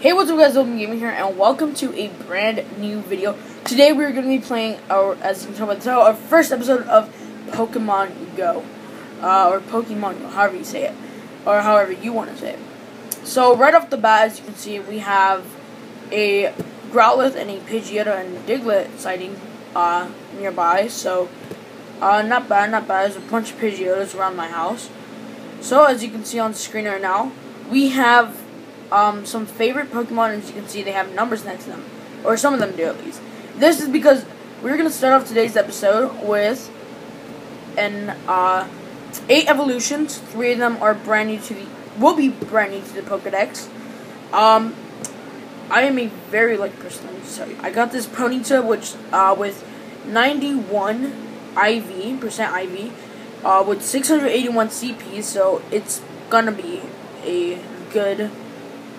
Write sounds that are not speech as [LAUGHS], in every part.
Hey, what's up guys, Open Gaming here, and welcome to a brand new video. Today we're going to be playing, our, as you can tell by the title, our first episode of Pokemon Go. Uh, or Pokemon Go, however you say it. Or however you want to say it. So, right off the bat, as you can see, we have a Growlithe and a Pidgeotto and a Diglett sighting uh, nearby. So, uh, not bad, not bad. There's a bunch of Pidgeottos around my house. So, as you can see on the screen right now, we have um, some favorite Pokemon, as you can see, they have numbers next to them. Or some of them do, at least. This is because we're going to start off today's episode with an, uh, eight evolutions. Three of them are brand new to the, will be brand new to the Pokedex. Um, I am a very lucky person, you. I got this Ponyta, which, uh, with 91 IV, percent IV, uh, with 681 CP, so it's gonna be a good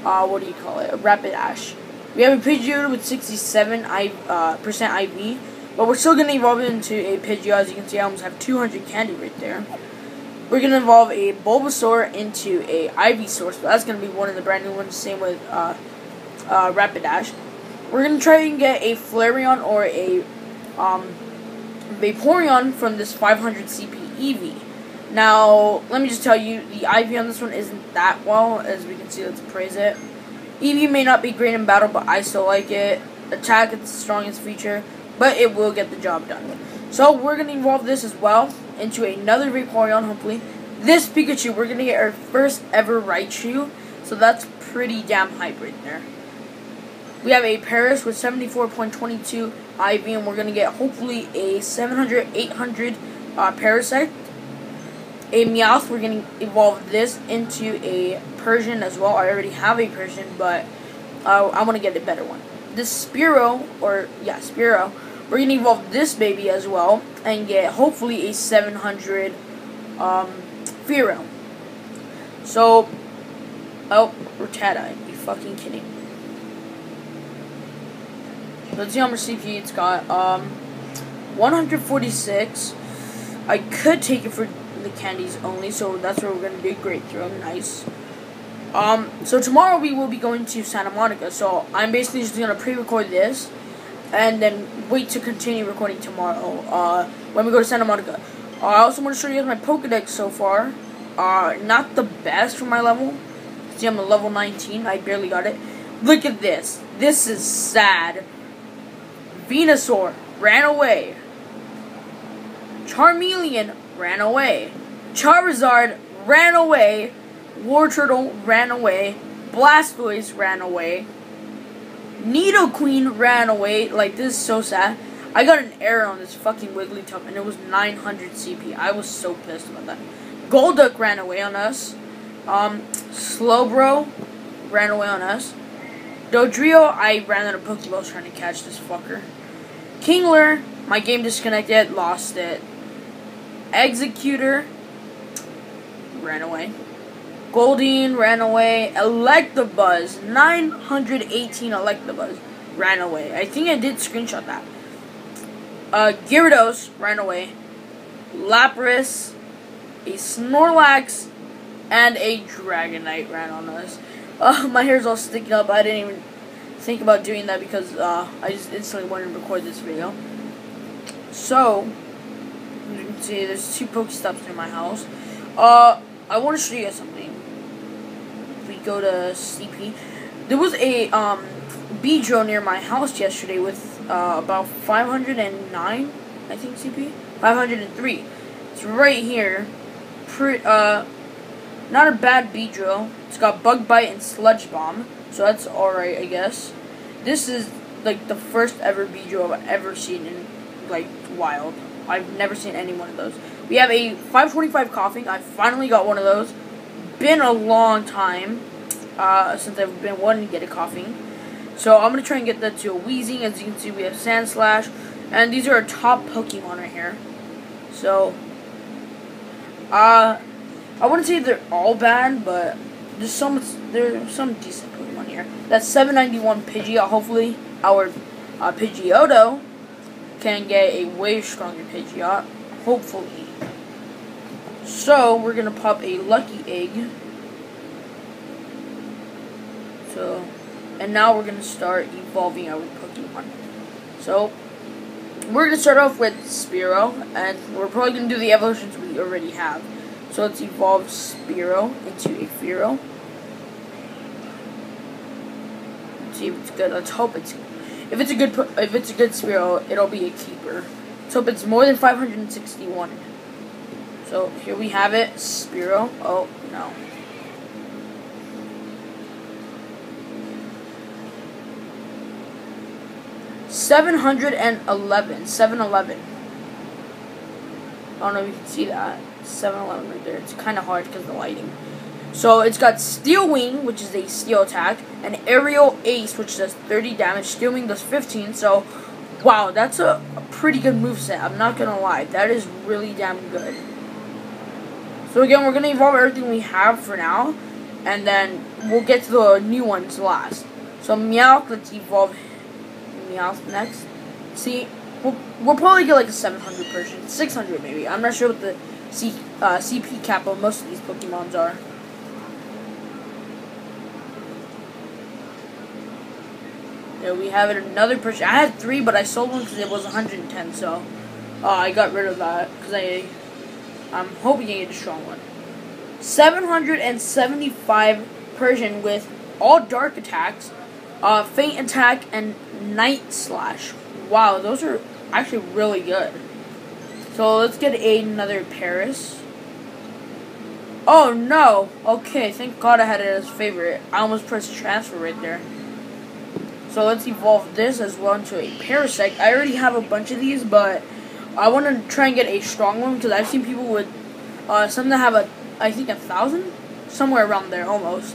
uh, what do you call it? A Rapidash. We have a Pidgeotto with 67 I, uh, percent IV, but we're still gonna evolve it into a Pidgeot. As you can see, I almost have 200 candy right there. We're gonna evolve a Bulbasaur into a Ivysaur, so that's gonna be one of the brand new ones. Same with uh, uh, Rapidash. We're gonna try and get a Flareon or a um, Vaporeon from this 500 CP Eevee. Now, let me just tell you, the IV on this one isn't that well, as we can see, let's praise it. Eevee may not be great in battle, but I still like it. Attack is the strongest feature, but it will get the job done. So, we're going to evolve this as well into another Vaporeon, hopefully. This Pikachu, we're going to get our first ever Raichu, so that's pretty damn hype right there. We have a Paras with 74.22 IV, and we're going to get, hopefully, a 700, 800 uh, Parasect a Meowth, we're going to evolve this into a Persian as well. I already have a Persian, but uh, I want to get a better one. This Spearow, or yeah, Spearow, we're going to evolve this baby as well and get hopefully a 700 um, Fearow. So, oh, Rattata, you fucking kidding. Let's see how much CP it's got. Um, 146. I could take it for the candies only, so that's where we're gonna do. Great throw, nice. Um, so tomorrow we will be going to Santa Monica, so I'm basically just gonna pre-record this, and then wait to continue recording tomorrow, uh, when we go to Santa Monica. Uh, I also want to show you guys my Pokedex so far. Uh, not the best for my level. See, I'm a level 19, I barely got it. Look at this. This is sad. Venusaur ran away. Charmeleon ran away. Charizard ran away. Wartortle ran away. Blastoise ran away. Nidoqueen ran away. Like, this is so sad. I got an error on this fucking Wigglytuff, and it was 900 CP. I was so pissed about that. Golduck ran away on us. Um, Slowbro ran away on us. Dodrio, I ran out of Pokeballs trying to catch this fucker. Kingler, my game disconnected, lost it. Exeggutor ran away. Goldeen ran away. Electabuzz, 918 Electabuzz ran away. I think I did screenshot that. Uh, Gyarados ran away. Lapras, a Snorlax, and a Dragonite ran on us. Uh, [LAUGHS] my hair's all sticking up. I didn't even think about doing that because uh, I just instantly wanted to record this video. So, see there's two Pokestops near my house. Uh, I want to show you something. We go to CP, there was a um Beedrill near my house yesterday with uh, about 509, I think CP, 503. It's right here. Pre uh, not a bad Beedrill. It's got Bug Bite and Sludge Bomb, so that's alright, I guess. This is like the first ever Beedrill I've ever seen in like wild. I've never seen any one of those. We have a 525 Koffing. I finally got one of those. Been a long time uh, since I've been wanting to get a Koffing. So I'm going to try and get that to a Weezing. As you can see, we have Sandslash. And these are our top Pokemon right here. So, uh, I wouldn't say they're all bad, but there's some, there's some decent Pokemon here. That's 791 Pidgeot. Hopefully, our uh, Pidgeotto can get a way stronger Pidgeot. Hopefully. So, we're going to pop a Lucky Egg. So, And now we're going to start evolving our Pokemon. So, we're going to start off with Spearow, and we're probably going to do the evolutions we already have. So let's evolve Spearow into a Fearow. Let's see if it's good. Let's hope it's if it's a good if it's a good Spearow, it'll be a keeper. Let's hope it's more than 561. So here we have it, Spearow. Oh no. Seven hundred and eleven. Seven eleven. I don't know if you can see that. 7-Eleven right there. It's kind of hard because the lighting. So it's got Steel Wing, which is a steel attack, and Aerial Ace, which does 30 damage. Steel Wing does 15. So, wow, that's a, a pretty good move set. I'm not gonna lie, that is really damn good. So again, we're gonna evolve everything we have for now, and then we'll get to the new ones last. So Meowth, let's evolve Meowth next. See, we'll, we'll probably get like a 700 Persian, 600 maybe. I'm not sure what the C, uh, CP cap on most of these Pokemons are. There we have another Persian. I had three, but I sold one because it was 110, so uh, I got rid of that because I, I'm hoping to get a strong one. 775 Persian with all dark attacks, uh, Faint Attack, and Night Slash. Wow, those are actually really good. So let's get another Paras. Oh no! Okay, thank God I had it as favorite. I almost pressed transfer right there. So let's evolve this as well into a Parasect. I already have a bunch of these, but I want to try and get a strong one because I've seen people with uh, some that have a, I think a thousand, somewhere around there almost.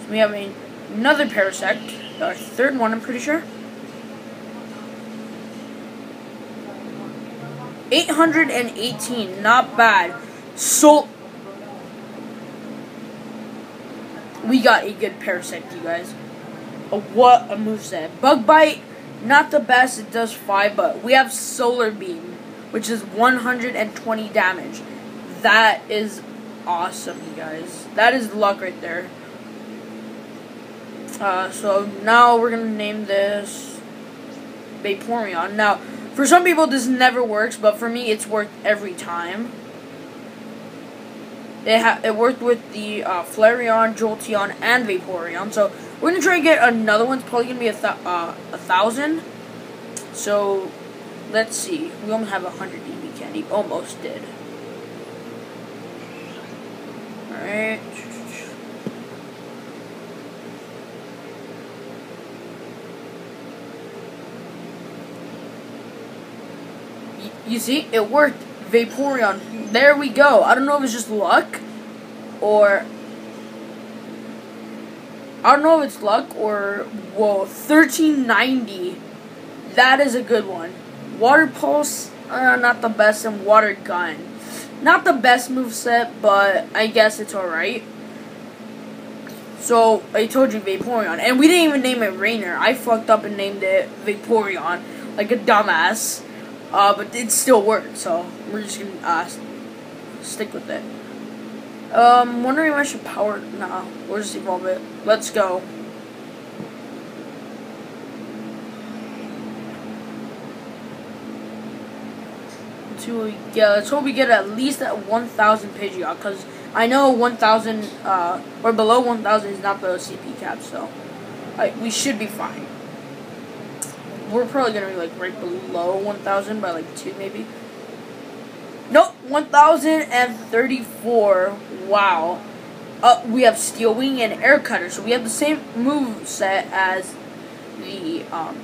So we have a, another Parasect, our third one, I'm pretty sure. 818, not bad. So, we got a good Parasect, you guys. What a moveset. Bug Bite, not the best, it does 5, but we have Solar Beam, which is 120 damage. That is awesome, you guys. That is luck right there. Uh, so now we're gonna name this Vaporeon. Now, for some people, this never works, but for me, it's worked every time. It, ha it worked with the uh, Flareon, Jolteon, and Vaporeon. So we're gonna try and get another one. It's probably gonna be a, th uh, a thousand. So let's see. We only have a hundred Eevee candy. Almost did. All right. You see, it worked. Vaporeon. There we go. I don't know if it's just luck or I don't know if it's luck or whoa, 1390. That is a good one. Water Pulse, uh, not the best, and Water Gun. Not the best move set, but I guess it's alright. So, I told you Vaporeon. And we didn't even name it Rainer. I fucked up and named it Vaporeon. Like a dumbass. Uh, but it still worked, so we're just gonna uh, stick with it. Um, wondering if I should power. Nah, we'll just evolve it. Let's go. What we get. Let's hope we get at least at 1,000 Pidgeot, because I know 1,000, uh, or below 1,000 is not the CP cap, so I, we should be fine we're probably gonna be like right below 1,000 by like two maybe. Nope, 1,034. Wow. Uh, we have Steel Wing and Air Cutter, so we have the same move set as the um,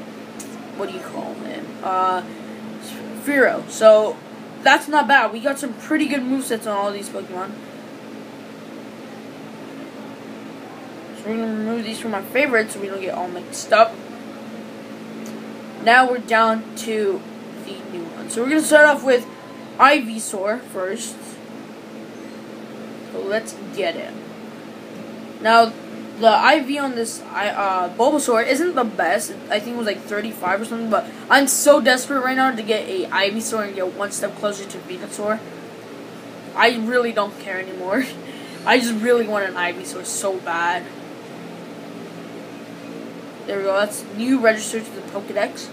what do you call him? Uh, Fearow. So that's not bad. We got some pretty good move sets on all these Pokemon. So we're gonna remove these from my favorites so we don't get all mixed up. Now we're down to the new one. So we're going to start off with Ivysaur first. So let's get it. Now, the IV on this uh, Bulbasaur isn't the best. I think it was like 35 or something, but I'm so desperate right now to get a Ivysaur and get one step closer to Venusaur. I really don't care anymore. [LAUGHS] I just really want an Ivysaur so bad. There we go. That's new registered to the Pokedex.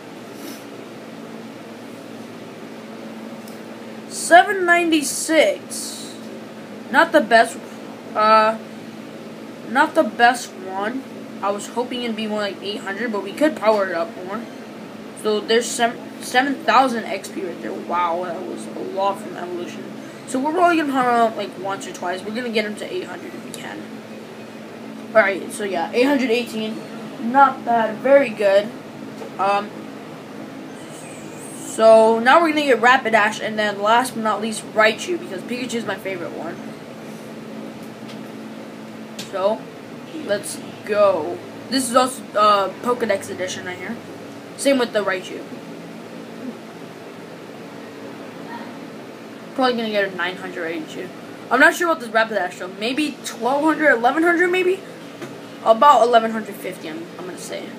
796. Not the best. Uh, not the best one. I was hoping it'd be more like 800, but we could power it up more. So there's 7,000 XP right there. Wow, that was a lot from Evolution. So we're probably going to power up like once or twice. We're going to get him to 800 if we can. Alright, so yeah, 818. Not bad. Very good. Um, so now we're to get Rapidash, and then last but not least, Raichu, because Pikachu is my favorite one. So, let's go. This is also uh, Pokedex edition right here. Same with the Raichu. Probably gonna get a 900 Raichu. I'm not sure about this Rapidash though. Maybe 1200, 1100 maybe? About 1150 I'm, I'm gonna say.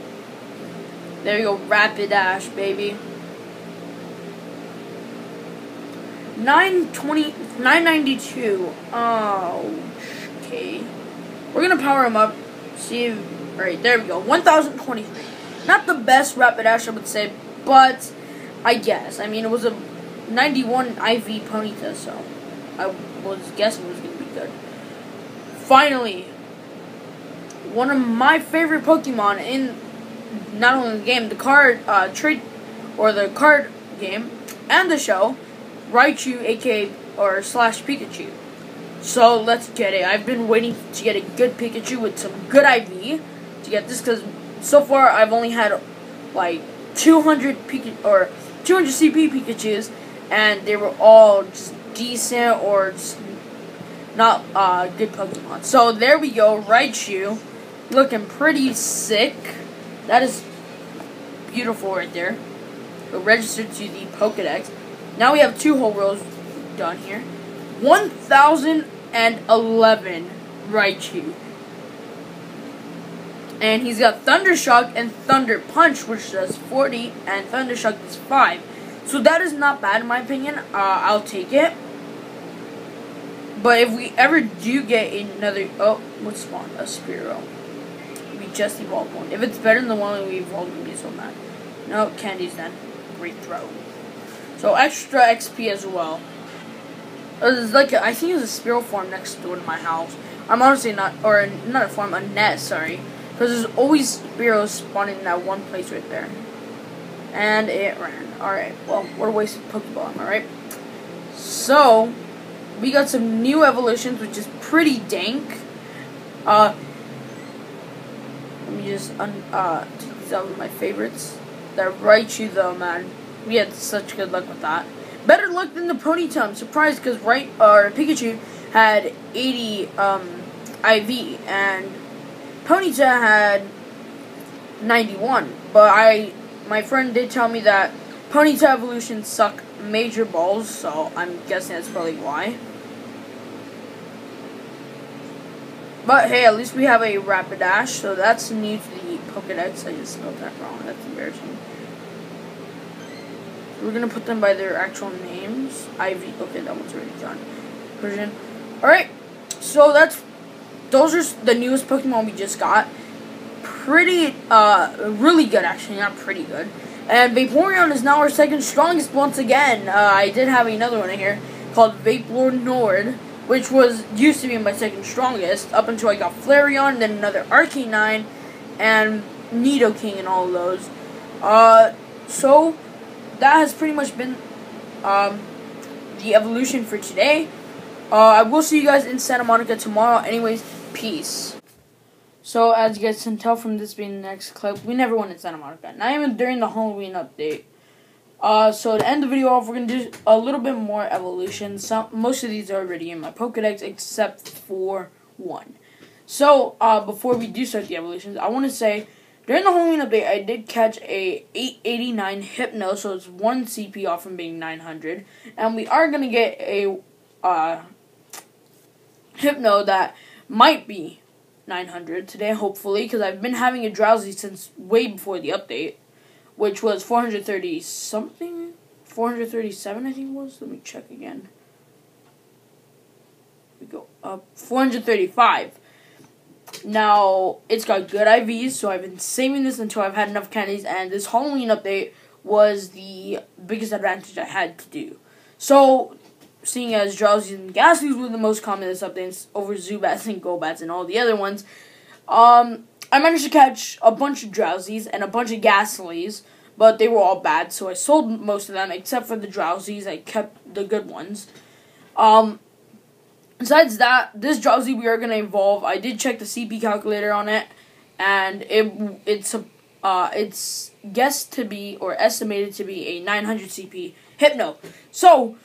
There you go, Rapidash, baby. 920, 992. Oh, okay. We're gonna power him up. See, if, right there we go. 1023. Not the best rapid Rapidash, I would say, but I guess. I mean, it was a 91 IV Ponyta, so I was guessing it was gonna be good. Finally, one of my favorite Pokemon in not only the game, the card uh, trade or the card game and the show, Raichu, aka or slash Pikachu. So let's get it. I've been waiting to get a good Pikachu with some good IV to get this because so far I've only had like 200 Pikachu or 200 CP Pikachu's, and they were all just decent or just not uh, good Pokemon. So there we go, Raichu, looking pretty sick. That is beautiful right there. registered to the Pokedex. Now we have two whole rows done here. 1011 Raichu. And he's got Thunder Shock and Thunder Punch, which does 40, and Thunder Shock does 5. So that is not bad in my opinion. Uh, I'll take it. But if we ever do get another... Oh, what's spawn? A Spearow. We just evolved one. If it's better than the one we evolved, we'd be so mad. No, Candy's then. Great throw. So extra XP as well. There's like a, I think there's a Spearow farm next door to my house. I'm honestly not, or not a farm, a net, sorry. Because there's always Spearows spawning in that one place right there. And it ran. Alright, well, what a waste of Pokeball, alright? So, we got some new evolutions, which is pretty dank. Uh, let me just un uh, take these out of my favorites. That Raichu, though, man. We had such good luck with that. Better luck than the Ponyta. I'm surprised because right, or Pikachu had 80 um, IV, and Ponyta had 91, but I, my friend did tell me that Ponyta evolutions suck major balls, so I'm guessing that's probably why. But hey, at least we have a Rapidash, so that's new to the Pokedex. I just spelled that wrong. That's embarrassing. We're gonna put them by their actual names. Ivy. Okay, that one's already done. Version. All right. So that's those are the newest Pokemon we just got. Pretty, uh, really good actually, not pretty good. And Vaporeon is now our second strongest once again. Uh, I did have another one in here called Vaporeon, Nord, which was used to be my second strongest up until I got Flareon, then another Arcanine, and Nidoking and all those. Uh, so that has pretty much been um, the evolution for today. Uh, I will see you guys in Santa Monica tomorrow. Anyways, Peace. So, as you guys can tell from this being the next clip, we never went in Santa Monica. Not even during the Halloween update. Uh, so to end the video off, we're gonna do a little bit more evolution. Some most of these are already in my Pokedex, except for one. So, uh, before we do start the evolutions, I want to say during the Halloween update, I did catch a 889 Hypno, so it's one CP off from being 900, and we are gonna get a uh, Hypno that might be 900 today, hopefully, because I've been having a Drowzee since way before the update, which was 430 something, 437 I think was. Let me check again. We go up 435, Now, it's got good IVs, so I've been saving this until I've had enough candies, and this Halloween update was the biggest advantage I had to do. So, seeing as Drowzees and Gastlies were the most common in this update over Zubats and Golbats and all the other ones, um, I managed to catch a bunch of Drowzees and a bunch of Gastlies, but they were all bad, so I sold most of them except for the Drowzees. I kept the good ones. Um, besides that, this Drowzee we are gonna evolve. I did check the CP calculator on it, and it it's a uh, it's guessed to be or estimated to be a 900 CP Hypno. So,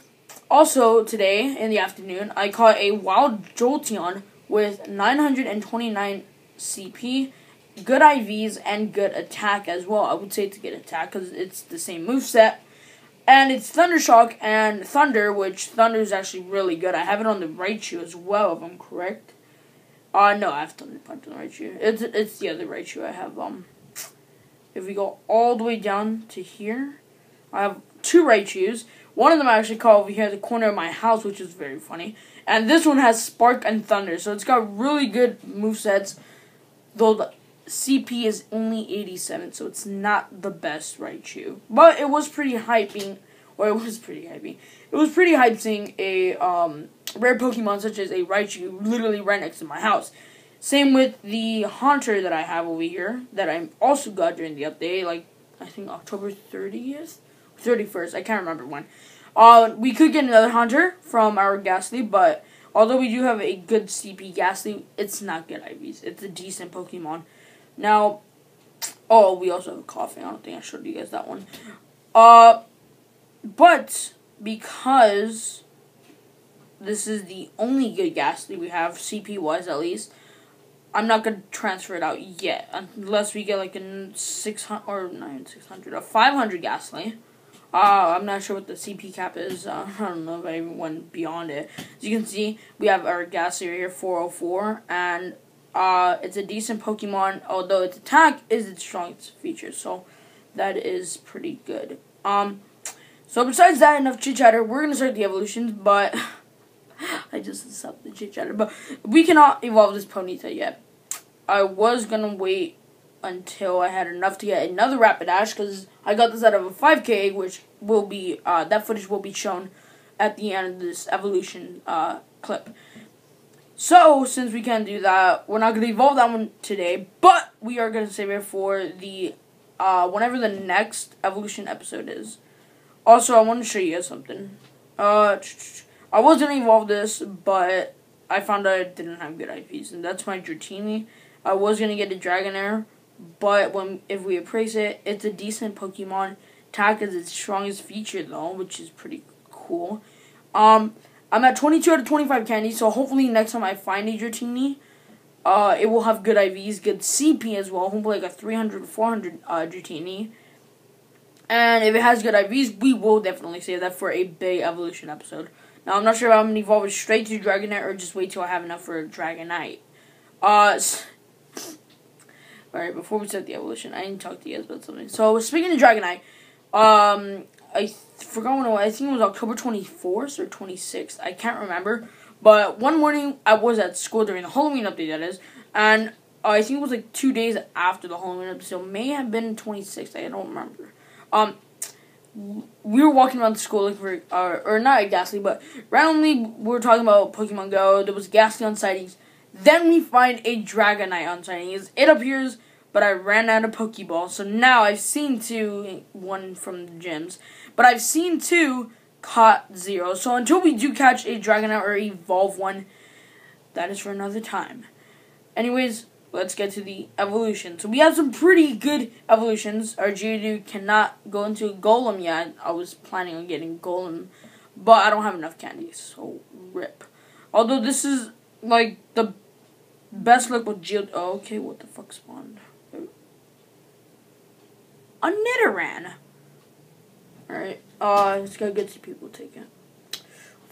also today in the afternoon, I caught a Wild Jolteon with 929 CP, good IVs, and good attack as well. I would say to get attack because it's the same move set. And it's Thunder Shock and Thunder, which Thunder is actually really good. I have it on the Raichu as well, if I'm correct. Uh, no, I have Thunder Punch on the Raichu. It's, it's the other Raichu I have. Um, If we go all the way down to here, I have two Raichus. One of them I actually caught over here at the corner of my house, which is very funny. And this one has Spark and Thunder, so it's got really good move sets. Though CP is only 87, so it's not the best Raichu. But it was pretty hyping, or it was pretty hyping. It was pretty hype seeing a um, rare Pokemon such as a Raichu literally right next to my house. Same with the Haunter that I have over here, that I also got during the update, like, I think October 30th? 31st, I can't remember when. Uh, we could get another Haunter from our Gastly, but although we do have a good CP Gastly, it's not good IVs. It's a decent Pokemon. Now, oh, we also have a Koffing. I don't think I showed you guys that one. Uh, but because this is the only good Gastly we have, CP wise at least, I'm not gonna transfer it out yet unless we get like a six hundred or nine six hundred a five hundred Gastly. Uh, I'm not sure what the CP cap is. Uh, [LAUGHS] I don't know if I even went beyond it. As you can see, we have our right here, 404, and uh, it's a decent Pokemon, although its attack is its strongest feature, so that is pretty good. Um, so besides that, enough chit chatter. We're gonna start the evolutions, but [LAUGHS] I just stopped the chit chatter. But we cannot evolve this Ponyta yet. I was gonna wait until I had enough to get another Rapidash because I got this out of a 5K, which will be uh, that footage will be shown at the end of this evolution uh, clip. So since we can't do that, we're not gonna evolve that one today, but we are gonna save it for the uh, whenever the next evolution episode is. Also, I want to show you something. Uh, I was gonna evolve this, but I found out I didn't have good IVs, and that's my Dratini. I was gonna get a Dragonair, but when if we appraise it, it's a decent Pokemon. Attack is its strongest feature though, which is pretty cool. Um, I'm at 22 out of 25 candies, so hopefully next time I find a Dratini, uh, it will have good IVs, good CP as well. Hopefully like a 300 400 uh, Dratini. And if it has good IVs, we will definitely save that for a big evolution episode. Now, I'm not sure if I'm going to evolve it straight to Dragonite or just wait till I have enough for Dragonite. Uh, Alright, before we start the evolution, I need to talk to you guys about something. So, speaking of Dragonite, um, I forgot when. I think it was October 24th or 26th. I can't remember. But one morning, I was at school during the Halloween update, that is. And uh, I think it was like two days after the Halloween update. So, may have been 26th. I don't remember. Um, we were walking around the school looking for, uh, or not a Gastly, but randomly we were talking about Pokemon Go. There was Gastly on sightings. Then we find a Dragonite on sightings. It appears, but I ran out of Pokeball. So now I've seen two, one from the gyms, but I've seen two, caught zero. So until we do catch a Dragonite or evolve one, that is for another time. Anyways, let's get to the evolution. So we have some pretty good evolutions. Our Geodude cannot go into Golem yet. I was planning on getting Golem, but I don't have enough candies, so rip. Although this is like the best look with Geodude. Oh, okay, what the fuck spawned? A Nidoran. Alright, uh, it's got good to people take it.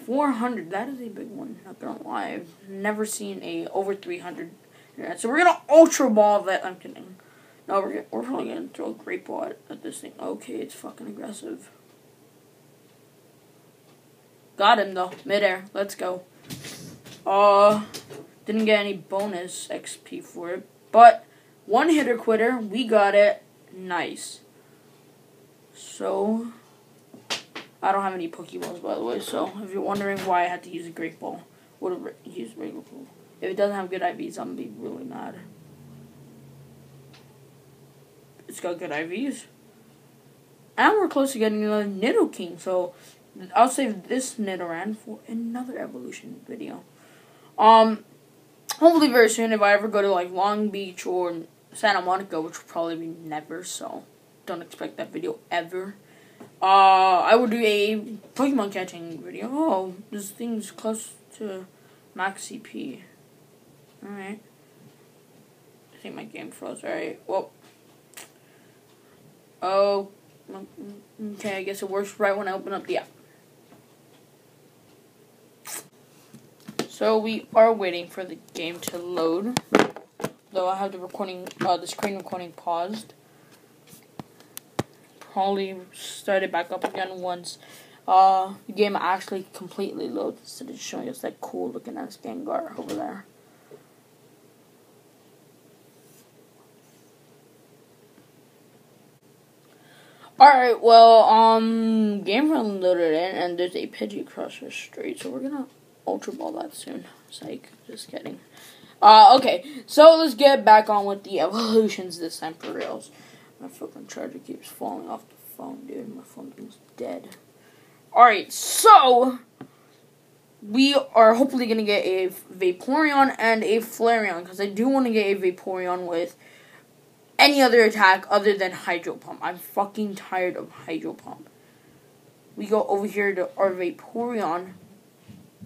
400, that is a big one, not gonna lie. I've never seen a over 300 yeah, so we're gonna ultra ball that. I'm kidding. No, we're gonna, we're probably gonna throw a great ball at, at this thing. Okay, it's fucking aggressive. Got him though, midair. Let's go. Uh, Didn't get any bonus XP for it. But one hitter quitter, we got it. Nice. So, I don't have any Pokeballs, by the way. So, if you're wondering why I had to use a Great Ball, would have used regular. If it doesn't have good IVs, I'm going to be really mad. It's got good IVs. And we're close to getting another Nidoking, so I'll save this Nidoran for another evolution video. Um, hopefully very soon if I ever go to like Long Beach or Santa Monica, which will probably be never, so don't expect that video ever. Uh, I will do a Pokemon catching video. Oh, this thing's close to max CP. Alright. I think my game froze. Alright, well. Oh, okay, I guess it works right when I open up the app. So we are waiting for the game to load. Though I have the recording, uh, the screen recording paused. Probably started back up again once uh, the game actually completely loads instead of showing us that cool looking ass Gengar over there. Alright, well, um, game run loaded in, and there's a Pidgey Crusher straight, so we're gonna Ultra Ball that soon. Psych, just kidding. Uh, okay, so let's get back on with the evolutions this time for reals. My fucking charger keeps falling off the phone, dude. My phone's dead. Alright, so, we are hopefully gonna get a Vaporeon and a Flareon, because I do want to get a Vaporeon with any other attack other than Hydro Pump. I'm fucking tired of Hydro Pump. We go over here to our Vaporeon.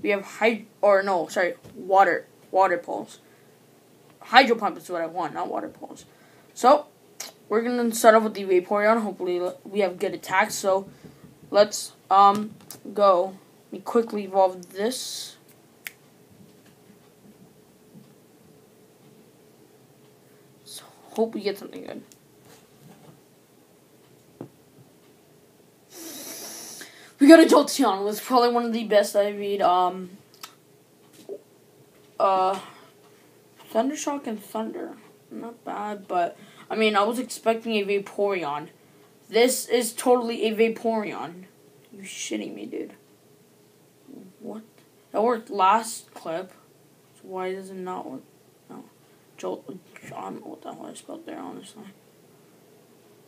We have Hyd or no, sorry, water water pulse. Hydro Pump is what I want, not water pulse. So we're gonna start off with the Vaporeon. Hopefully we have good attacks. So let's um go. Let me quickly evolve this. Hope we get something good. We got a Jolteon. It was probably one of the best I read. Um, uh, Thundershock and Thunder. Not bad, but I mean, I was expecting a Vaporeon. This is totally a Vaporeon. You shitting me, dude? What? That worked last clip. So why does it not work? No. Jolt. I don't know what the hell I spelled there, honestly.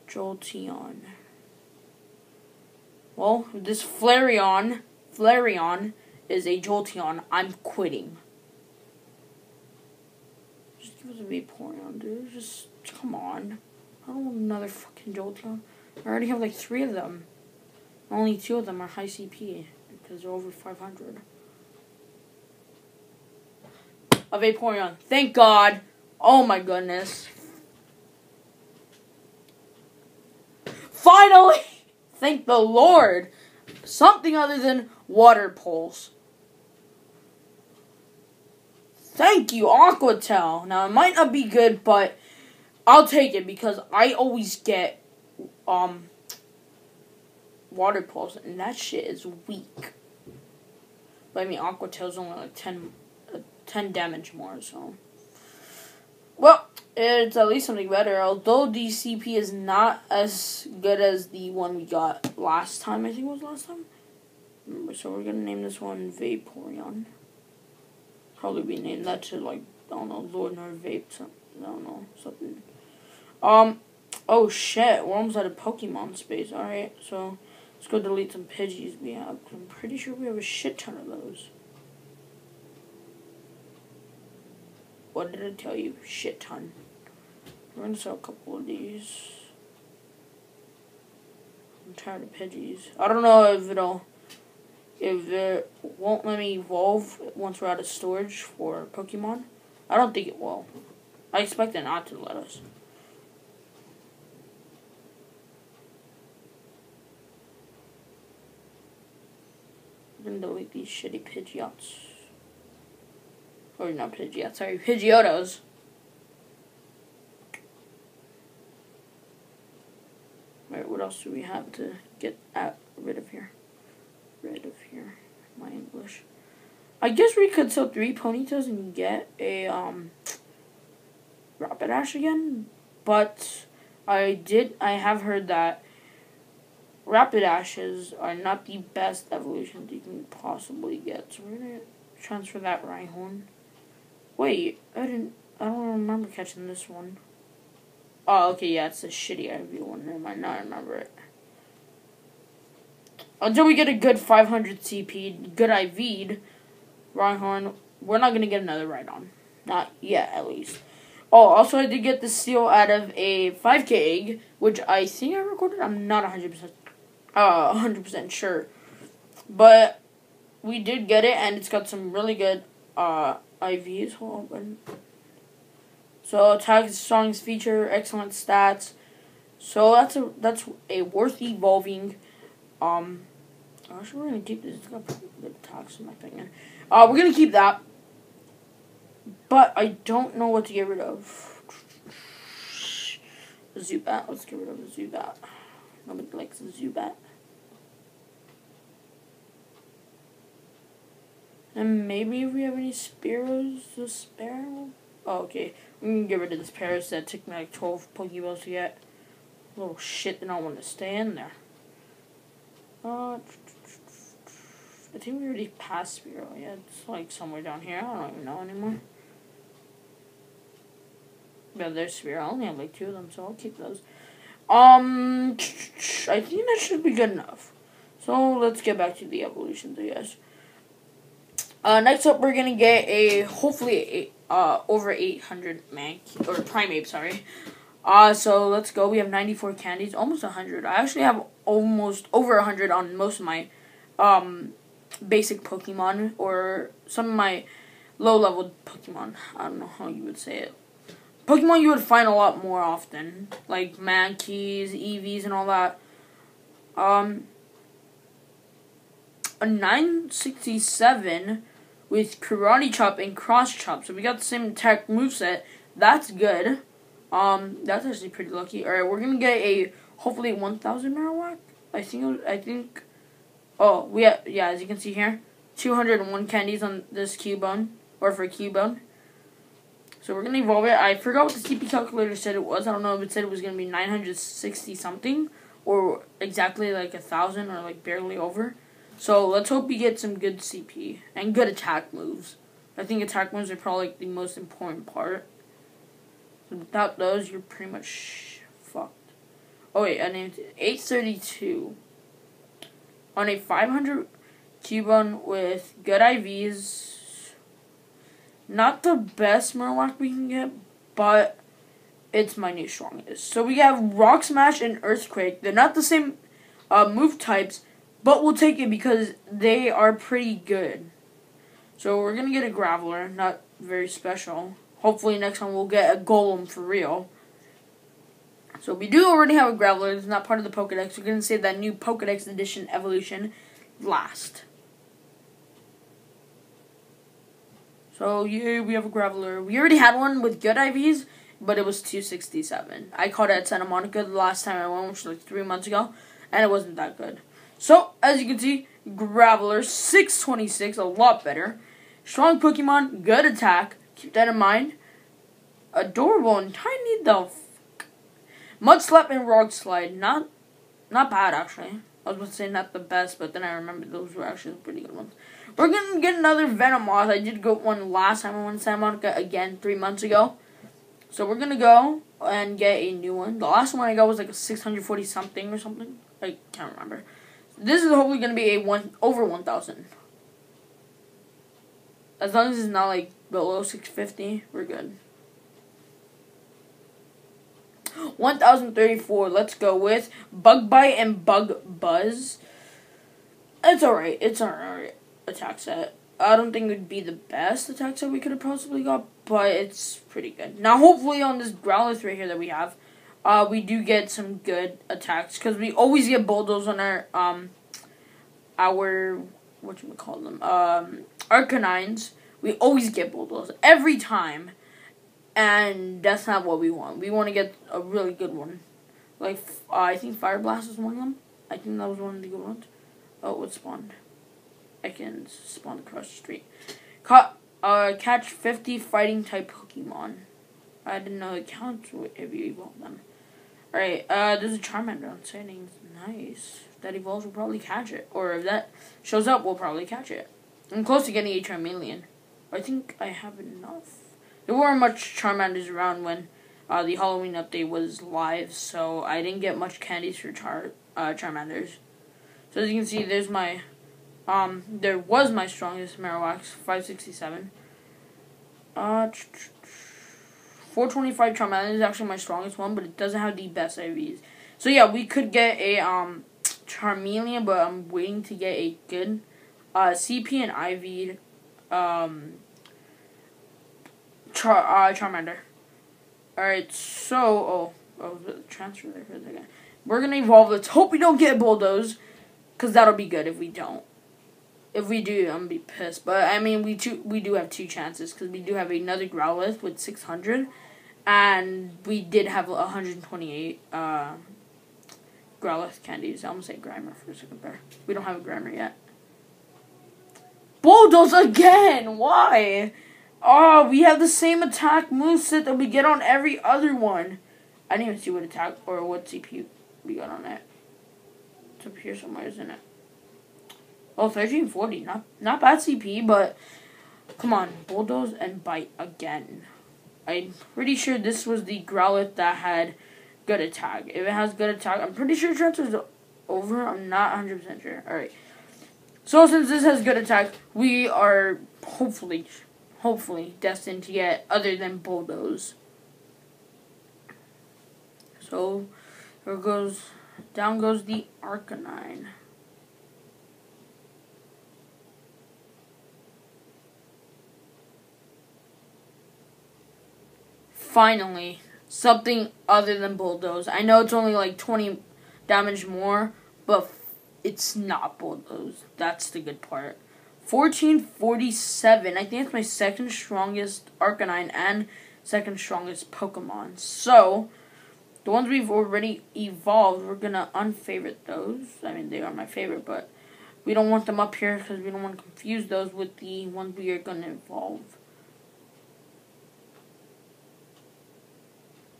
Jolteon. Well, this Flareon, Flareon is a Jolteon. I'm quitting. Just give us a Vaporeon, dude. Just, come on. I don't want another fucking Jolteon. I already have like three of them. Only two of them are high CP because they're over 500. A Vaporeon. Thank God. Oh my goodness. Finally! Thank the Lord! Something other than water pulse. Thank you, Aqua Tail. Now, it might not be good, but I'll take it because I always get um water pulse, and that shit is weak. But I mean, Aqua Tail's only like 10, uh, 10 damage more, so. Well, it's at least something better. Although DCP is not as good as the one we got last time, I think it was last time. So we're gonna name this one Vaporeon. Probably be named that to like I don't know Lord nor Vape. I don't know something. Um. Oh shit! We're almost out of Pokemon space. All right, so let's go delete some Pidgeys we have. I'm pretty sure we have a shit ton of those. What did I tell you? Shit ton. We're gonna sell a couple of these. I'm tired of Pidgeys. I don't know if it'll if it won't let me evolve once we're out of storage for Pokemon. I don't think it will. I expect it not to let us. I'm gonna delete these shitty Pidgeots. Or not Pidgeot, sorry, Pidgeottos. Alright, what else do we have to get out, rid of here? Rid of here. My English. I guess we could sell three Ponytas and get a um Rapidash again, but I did I have heard that Rapidashes are not the best evolutions you can possibly get. So we're gonna transfer that Rhyhorn. Wait, I didn't I don't remember catching this one. Oh, okay, yeah, it's a shitty IV one. Never mind, now I remember it. Until we get a good 500 CP, good IV'd, Rhyhorn, we're not to get another Rhydon. Not yet, at least. Oh, also I did get the Seel out of a 5k egg, which I think I recorded. I'm not 100% uh 100% sure. But we did get it and it's got some really good uh IVs. Hold on. So attack songs feature excellent stats. So that's a that's a worth evolving um Actually, we're gonna keep this. It's got in my opinion. Uh, we're gonna keep that, but I don't know what to get rid of. Zubat. Let's get rid of the Zubat. Nobody likes the Zubat. And maybe if we have any Spearows the Sparrow. Oh, okay. We can get rid of this Paras that took me like 12 Pokeballs to get. Little shit they don't want to stay in there. Uh, I think we already passed Spearow. Yeah, it's like somewhere down here. I don't even know anymore. Yeah, there's Spearow. I only have like two of them, so I'll keep those. Um, I think that should be good enough. So let's get back to the evolutions, I guess. Uh, next up, we're gonna get a hopefully a, uh over 800 man or Primeape, sorry. Uh, so let's go. We have 94 candies, almost 100. I actually have almost over 100 on most of my um basic Pokemon or some of my low level Pokemon. I don't know how you would say it. Pokemon you would find a lot more often, like Mankeys, Eevees, and all that. Um, a 967 with Karate Chop and Cross Chop. So we got the same attack moveset. That's good. Um, that's actually pretty lucky. All right, we're gonna get a hopefully 1,000 Marowak. I think. I think Oh, we have, yeah, as you can see here, 201 candies on this Cubone, or for Cubone. So we're to evolve it. I forgot what the CP calculator said it was. I don't know if it said it was to be 960 something, or exactly like a thousand, or like barely over. So let's hope we get some good CP, and good attack moves. I think attack moves are probably like, the most important part. Without those, you're pretty much fucked. Oh wait, I named it 832 on a 500 Cubone with good IVs. Not the best Marowak we can get, but it's my new strongest. So we have Rock Smash and Earthquake. They're not the same uh, move types, but we'll take it because they are pretty good. So we're going to get a Graveler, not very special. Hopefully next time we'll get a Golem for real. So we do already have a Graveler. It's not part of the Pokedex. We're going to save that new Pokedex Edition Evolution last. So yeah, we have a Graveler. We already had one with good IVs, but it was 267. I caught it at Santa Monica the last time I went, which was like three months ago, and it wasn't that good. So, as you can see, Graveler 626, a lot better. Strong Pokemon, good attack. Keep that in mind. Adorable and tiny though. Mud Slap and Rock Slide, not not bad actually. I was going to say not the best, but then I remembered those were actually pretty good ones. We're gonna get another Venomoth. I did get one last time I went to Santa Monica again three months ago. So we're gonna go and get a new one. The last one I got was like a 640 something or something. I can't remember. This is hopefully gonna be a one over 1,000. As long as it's not like below 650, we're good. 1034. Let's go with Bug Bite and Bug Buzz. It's alright. It's alright attack set. I don't think it would be the best attack set we could have possibly got, but it's pretty good. Now, hopefully, on this Growlithe right here that we have, uh, we do get some good attacks because we always get Bulldoze on our um our what you call them um Arcanines. We always get Bulldoze every time and that's not what we want. We want to get a really good one. Like uh, I think Fire Blast is one of them. I think that was one of the good ones. Oh, what spawned? seconds. Spawn across the street. Caught, uh, catch 50 fighting type Pokemon. I didn't know it counts if you evolve them. Alright, uh, there's a Charmander on settings. Nice. That evolves, we'll probably catch it. Or if that shows up, we'll probably catch it. I'm close to getting a Charmeleon. I think I have enough. There weren't much Charmanders around when uh, the Halloween update was live, so I didn't get much candies for Char uh, Charmanders. So as you can see, there's my, um, there was my strongest Marowak, 567. Uh, 425 Charmander is actually my strongest one, but it doesn't have the best IVs. So yeah, we could get a, um, Charmeleon, but I'm waiting to get a good, uh, CP and IV, um, Char, uh, Charmander. Alright, so, oh, oh, transfer there for a second. We're gonna evolve. Let's hope we don't get Bulldoze, because that'll be good if we don't. If we do, I'm gonna be pissed. But, I mean, we two, we do have two chances, because we do have another Growlithe with 600, and we did have 128, uh, Growlithe candies. I'm gonna say Grimer for a second there. We don't have a Grimer yet. Bulldoze again! Why? Oh, we have the same attack moveset that we get on every other one. I didn't even see what attack or what CP we got on it. It's up here somewhere, isn't it? Oh, 1340. Not, not bad CP, but come on. Bulldoze and Bite again. I'm pretty sure this was the Growlithe that had good attack. If it has good attack, I'm pretty sure transfer's over. I'm not 100% sure. Alright. So since this has good attack, we are hopefully hopefully destined to get other than bulldoze. So here goes down goes the Arcanine. Finally, something other than bulldoze. I know it's only like 20 damage more, but it's not bulldoze. That's the good part. 1447. I think it's my second strongest Arcanine and second strongest Pokemon. So, the ones we've already evolved, we're going to unfavorite those. I mean, they are my favorite, but we don't want them up here because we don't want to confuse those with the ones we are going to evolve.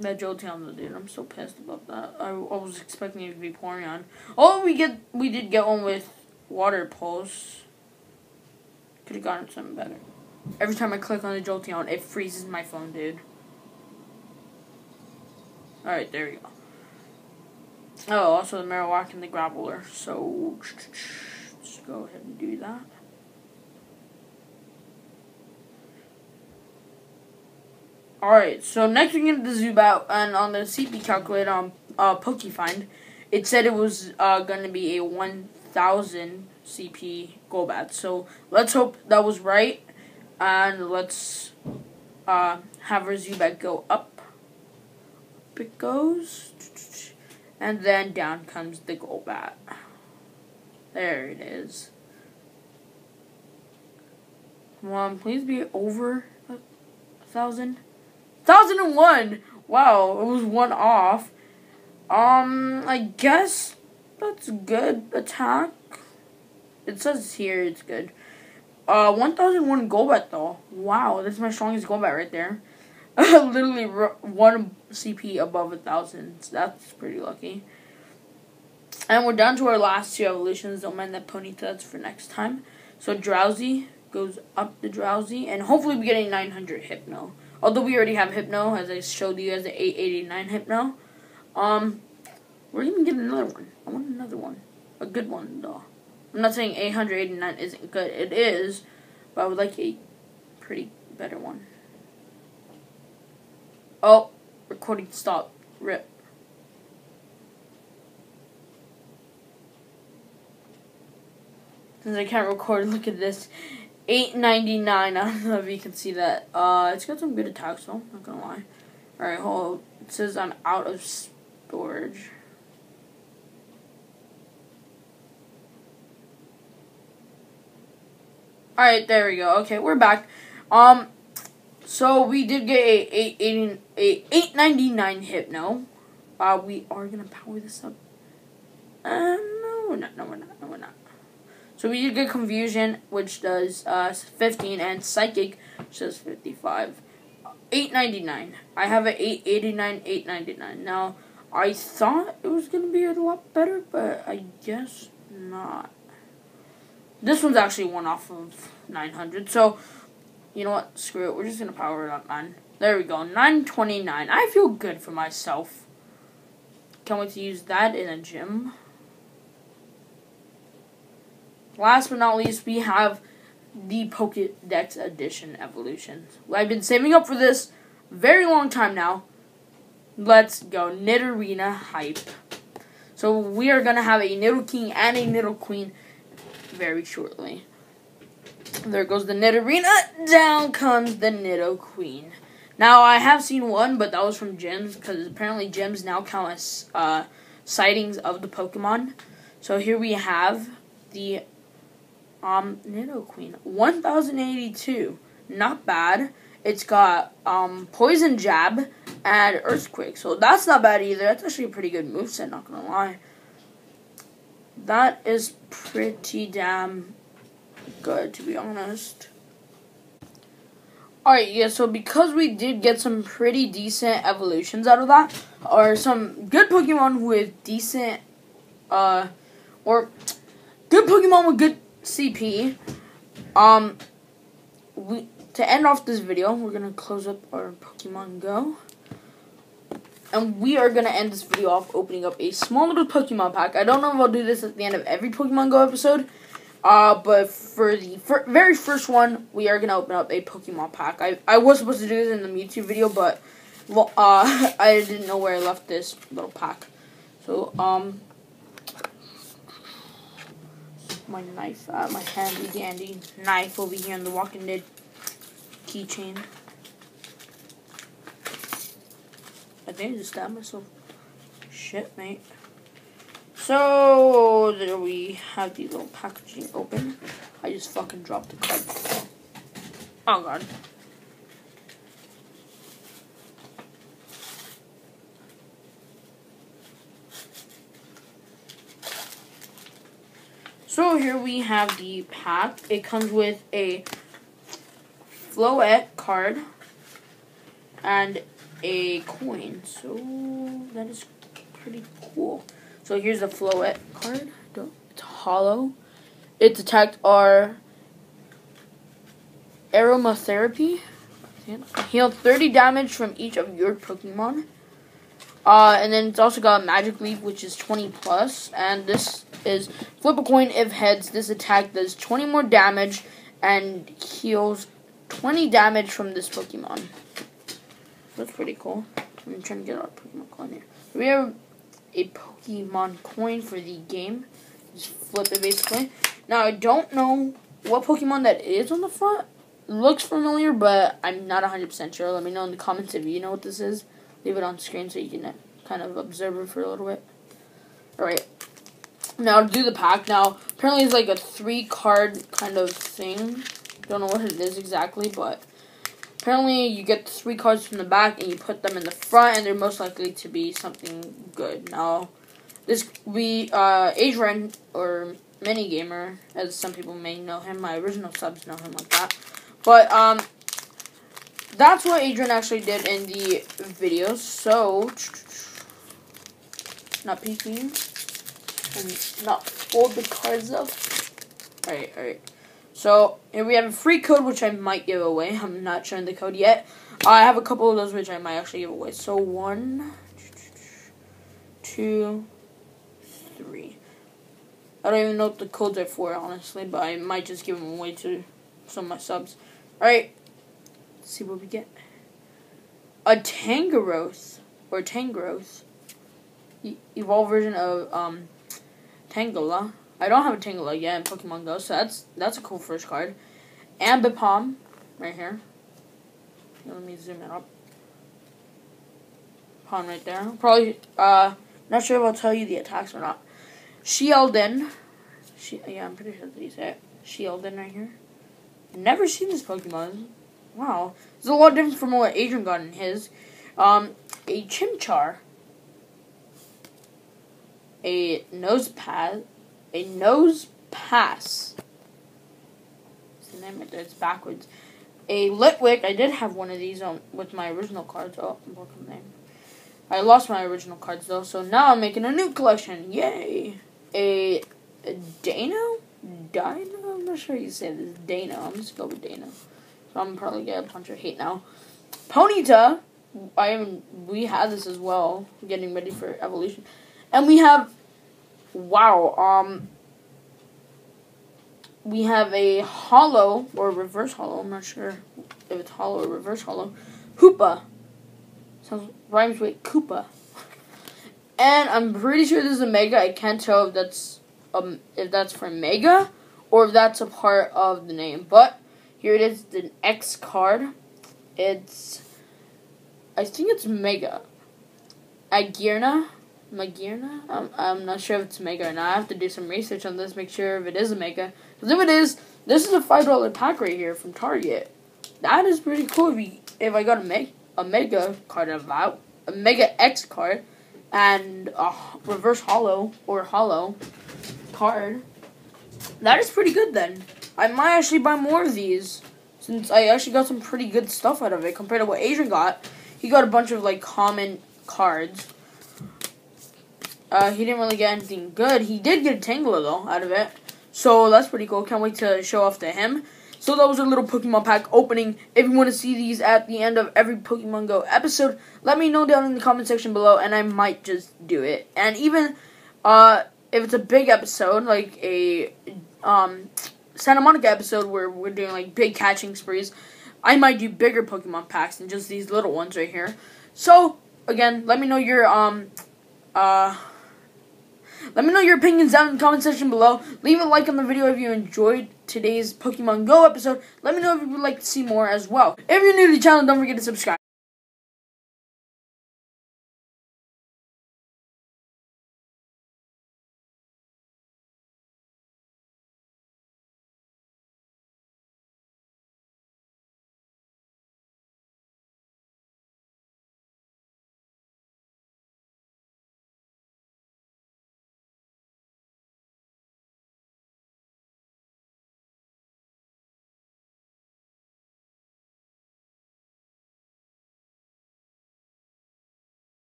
That Jolteon, dude, I'm so pissed about that. I, I was expecting it to be pouring on. Oh, we get we did get one with Water Pulse. Could have gotten something better. Every time I click on the Jolteon, it freezes my phone, dude. Alright, there you go. Oh, also the Marowak and the Graveler. So, let's go ahead and do that. Alright, so next we get the Zubat, and on the CP calculator on uh, Pokefind, it said it was uh, going to be a 1,000 CP Golbat. So let's hope that was right. And let's uh, have our Zubat go up. Up it goes. And then down comes the Golbat. There it is. On, please be over a thousand. Thousand and one! Wow, it was one off. Um, I guess that's good attack. It says here it's good. Uh, 1001 Golbat though. Wow, that's my strongest Golbat right there. [LAUGHS] Literally one CP above a thousand. So that's pretty lucky. And we're down to our last two evolutions. Don't mind that Ponyta. That's for next time. So Drowzee goes up the Drowzee, and hopefully we get a 900 Hypno. Although we already have Hypno, as I showed you as an 889 Hypno. Um, we're gonna get another one. I want another one, a good one though. I'm not saying 889 isn't good. It is, but I would like a pretty better one. Oh, recording stopped. Rip. Since I can't record, look at this. 8.99. [LAUGHS] I don't know if you can see that. Uh, it's got some good attacks though. Not gonna lie. All right, hold. It says I'm out of storage. All right, there we go. Okay, we're back. Um, so we did get a eight eight a eight ninety nine hypno. Uh, we are gonna power this up. Uh, no, we're not. No, we're not. No, we're not. So we did get Confusion, which does uh, 15, and Psychic, which does 55. 8.99. I have an 8.89, 8.99. Now, I thought it was gonna be a lot better, but I guess not. This one's actually one off of 900. So, you know what? Screw it. We're just gonna power it up, man. There we go. 929. I feel good for myself. Can't wait to use that in a gym. Last but not least, we have the Pokedex Edition Evolution. I've been saving up for this very long time now. Let's go. Nidorina hype. So we are going to have a Nidoking and a Nidoqueen very shortly. There goes the Nidorina. Down comes the Nidoqueen. Now, I have seen one, but that was from gyms, because apparently gyms now count as uh, sightings of the Pokemon. So here we have the um, Nidoqueen. 1082. Not bad. It's got um, Poison Jab and Earthquake. So that's not bad either. That's actually a pretty good moveset, not gonna lie. That is pretty damn good, to be honest. Alright, yeah, so because we did get some pretty decent evolutions out of that, or some good Pokemon with decent, uh, or good Pokemon with good CP, um, we, to end off this video, we're gonna close up our Pokemon Go. And we are gonna end this video off opening up a small little Pokemon pack. I don't know if I'll do this at the end of every Pokemon Go episode, uh, but for the fir very first one, we are gonna open up a Pokemon pack. I I was supposed to do this in the YouTube video, but well, uh, [LAUGHS] I didn't know where I left this little pack. So um, my knife, uh, my handy dandy knife over here in the Walking Dead keychain. I think I just stabbed myself. Shit, mate. So, there we have the little packaging open. I just fucking dropped the card. Oh, God. So here we have the pack. It comes with a Floette card and a coin. So that is pretty cool. So here's the Floette card. It's hollow. Its attack are Aromatherapy. Heal 30 damage from each of your Pokemon. Uh, and then it's also got Magic Leap, which is 20. And this is Flip a Coin if heads. This attack does 20 more damage and heals 20 damage from this Pokemon. That's pretty cool. I'm trying to get our Pokemon coin here. We have a Pokemon coin for the game. Just flip it basically. Now I don't know what Pokemon that is on the front. Looks familiar, but I'm not 100% sure. Let me know in the comments if you know what this is. Leave it on screen so you can uh, kind of observe it for a little bit. Alright. Now do the pack. Now, apparently it's like a three card kind of thing. Don't know what it is exactly, but Apparently, you get the three cards from the back and you put them in the front, and they're most likely to be something good. Now, this we uh, Adrian or Mini Gamer, as some people may know him. My original subs know him like that, but um, that's what Adrian actually did in the video. So, [TSK] not peeking and not fold the cards up. All right, all right. So we have a free code which I might give away. I'm not showing the code yet. I have a couple of those which I might actually give away. So one, two, three. I don't even know what the codes are for, honestly, but I might just give them away to some of my subs. Alright, let's see what we get. A Tangrowth, or Tangrowth, e evolved version of um, Tangela. I don't have a Tangela yet in Pokemon Go, so that's that's a cool first card. Ambipom, right here. Let me zoom it up. Pom right there. Probably, uh, not sure if I'll tell you the attacks or not. Shieldon. She, yeah, I'm pretty sure that you it. Shieldon right here. Never seen this Pokemon. Wow. It's a lot different from what Adrian got in his. Um, a Chimchar. A Nosepass a nose Pass. It's the name right there. It's backwards. A Litwick. I did have one of these on with my original cards. Oh, welcome name. I lost my original cards though, so now I'm making a new collection. Yay! A, a Dano? Dino? I'm not sure you say this. Dano. I'm just gonna go with Dano. So I'm probably get a bunch of hate now. Ponyta. I haven't. We had this as well. Getting ready for evolution, and we have. Wow. Um. We have a hollow or reverse hollow. I'm not sure if it's hollow or reverse hollow. Hoopa. Sounds rhymes with Koopa. [LAUGHS] And I'm pretty sure this is a mega. I can't tell if that's um if that's for mega or if that's a part of the name. But here it is, the X card. It's I think it's mega. Agirna? Magirna? I'm, I'm not sure if it's mega or not. I have to do some research on this, make sure if it is a mega. Because if it is, this is a $5 pack right here from Target. That is pretty cool if, if I got a, me- a mega card that, a mega X card, and a reverse hollow or hollow card. That is pretty good then. I might actually buy more of these since I actually got some pretty good stuff out of it compared to what Adrian got. He got a bunch of like common cards. Uh, he didn't really get anything good. He did get a Tangela though out of it, so that's pretty cool. Can't wait to show off to him. So that was a little Pokemon pack opening. If you want to see these at the end of every Pokemon Go episode, let me know down in the comment section below, and I might just do it. And even uh, if it's a big episode, like a um, Santa Monica episode where we're doing like big catching sprees, I might do bigger Pokemon packs than just these little ones right here. So again, let me know your um uh let me know your opinions down in the comment section below. Leave a like on the video if you enjoyed today's Pokemon Go episode. Let me know if you would like to see more as well. If you're new to the channel, don't forget to subscribe.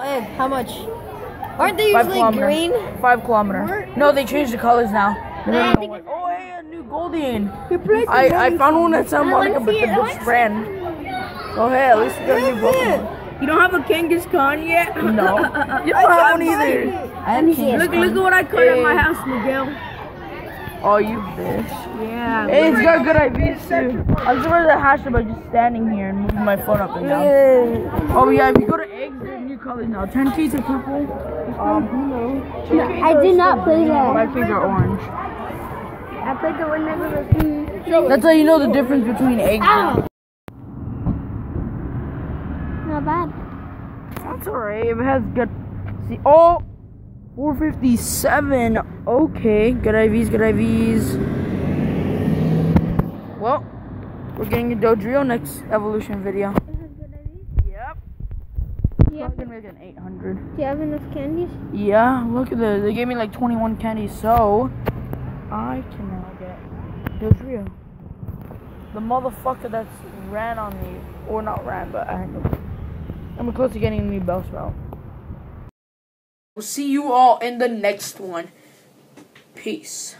Ed, how much? Aren't they Five usually kilometer. green? Five kilometer. Where- No, they changed the colors now. Oh, yeah. Oh, hey, a new Goldeen. I, I found one at San Monica, but the books ran. Oh, hey, at least we got a new Pokemon. You don't have a Kangaskhan yet? No. [LAUGHS] You don't have one either. I Look, look at what I caught at my house, Miguel. Oh, you bitch. Yeah. It's got good IVs too. I'm surprised I hashed it by just standing here and moving my phone up and down. Oh yeah, if you go to eggs, they're new colors now. Ten keys are purple. Um, who knows? I did not play that. My keys are orange. I played the one that was That's how you know the difference between eggs. and- Not bad. That's alright. If it has good. See, oh, 457. Okay, good IVs, good IVs. Well, we're getting a Dodrio next evolution video. Yep. Yeah. Probably gonna make an 800. Do you have enough candies? Yeah, look at this. They gave me like 21 candies, so I can now get Dodrio. The motherfucker that's ran on me, or not ran, but I I'm close to getting a new Bellsprout. We'll see you all in the next one. Peace.